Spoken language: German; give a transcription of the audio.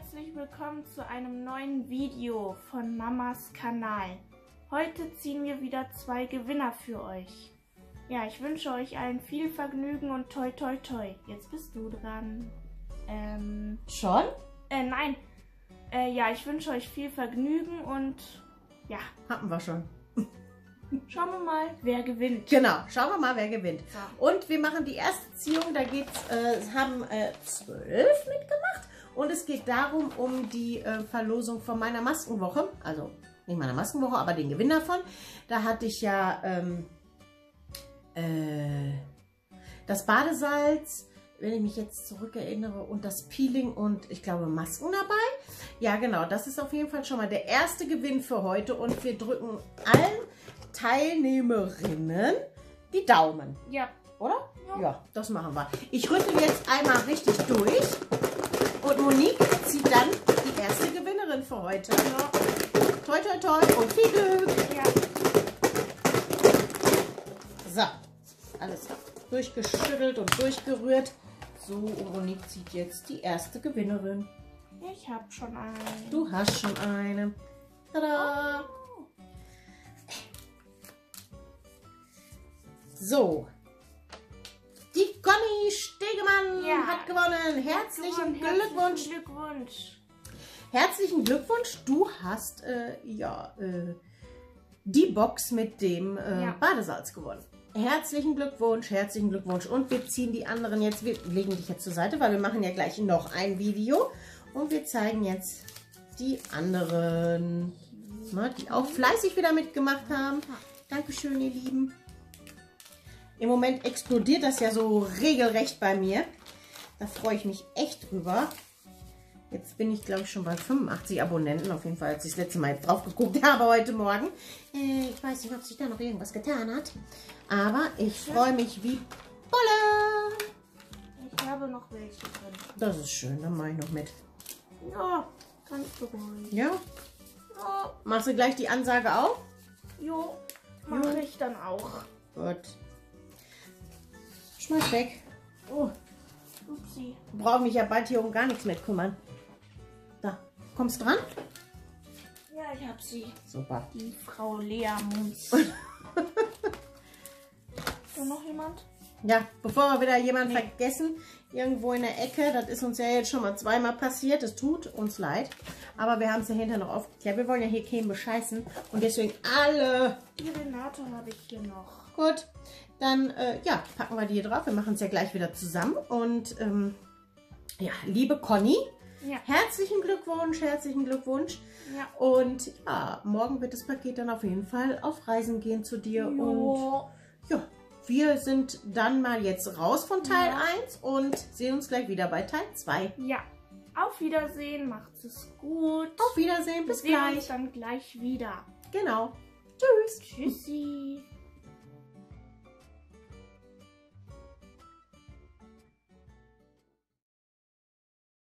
Herzlich willkommen zu einem neuen Video von Mamas Kanal. Heute ziehen wir wieder zwei Gewinner für euch. Ja, ich wünsche euch allen viel Vergnügen und toi toi toi. Jetzt bist du dran. Ähm, Schon? äh, nein. Äh, ja, ich wünsche euch viel Vergnügen und ja, Hatten wir schon. schauen wir mal, wer gewinnt. Genau, schauen wir mal, wer gewinnt. So. Und wir machen die erste Ziehung, da geht's, äh, haben äh, zwölf mitgemacht. Und es geht darum, um die äh, Verlosung von meiner Maskenwoche. Also nicht meiner Maskenwoche, aber den Gewinn davon. Da hatte ich ja ähm, äh, das Badesalz, wenn ich mich jetzt zurückerinnere, und das Peeling und ich glaube Masken dabei. Ja, genau, das ist auf jeden Fall schon mal der erste Gewinn für heute. Und wir drücken allen Teilnehmerinnen die Daumen. Ja, Oder? Ja. Ja. das machen wir. Ich rüttel jetzt einmal richtig durch und Monique zieht dann die erste Gewinnerin für heute. ja, Toi, toi, toi und viel Glück. ja. So, alles durchgeschüttelt und durchgerührt. So, und Monique zieht jetzt die erste Gewinnerin. Ich habe schon einen. Du hast schon eine. Tada! So. Die Conny Stegemann Ja. hat gewonnen. Herzlichen. Glückwunsch. Herzlichen Glückwunsch. Herzlichen Glückwunsch. Du hast äh, ja äh, die Box mit dem äh, Ja. Badesalz gewonnen. Herzlichen Glückwunsch, herzlichen Glückwunsch. Und wir ziehen die anderen jetzt, wir legen dich jetzt zur Seite, weil wir machen ja gleich noch ein Video. Und wir zeigen jetzt die anderen, die auch fleißig wieder mitgemacht haben. Dankeschön, ihr Lieben. Im Moment explodiert das ja so regelrecht bei mir. Da freue ich mich echt drüber. Jetzt bin ich, glaube ich, schon bei 85 Abonnenten. Auf jeden Fall, als ich das letzte Mal jetzt drauf geguckt habe heute Morgen. Äh, ich weiß nicht, ob sich da noch irgendwas getan hat. Aber ich freue mich wie Bolle. Ich habe noch welche drin. Das ist schön, dann mache ich noch mit. Ja, ganz beruhigt. Ja? Ja, Machst du gleich die Ansage auch? jo, mache ich dann auch. Gut. Schmeiß weg. Oh, upsi. Brauche mich ja bald hier um gar nichts mehr kümmern. Da, kommst dran? Ja, ich habe sie. Super. Die Frau Lea Munz. da noch jemand? Ja, bevor wir wieder jemanden vergessen, irgendwo in der Ecke, das ist uns ja jetzt schon mal zweimal passiert, es tut uns leid, aber wir haben es ja hinterher noch aufgeklärt. Wir wollen ja hier keinen bescheißen und deswegen alle. Die Renate habe ich hier noch. Gut, dann äh, ja, packen wir die hier drauf. Wir machen es ja gleich wieder zusammen und ähm, ja, liebe Conny, Ja. herzlichen Glückwunsch, herzlichen Glückwunsch. Ja. Und ja, morgen wird das Paket dann auf jeden Fall auf Reisen gehen zu dir und Jo. ja, wir sind dann mal jetzt raus von Teil Ja. 1 und sehen uns gleich wieder bei Teil 2. Ja. Auf Wiedersehen, macht's es gut. Auf Wiedersehen, bis Wir sehen uns gleich. dann gleich wieder. Genau. Tschüss. Tschüssi.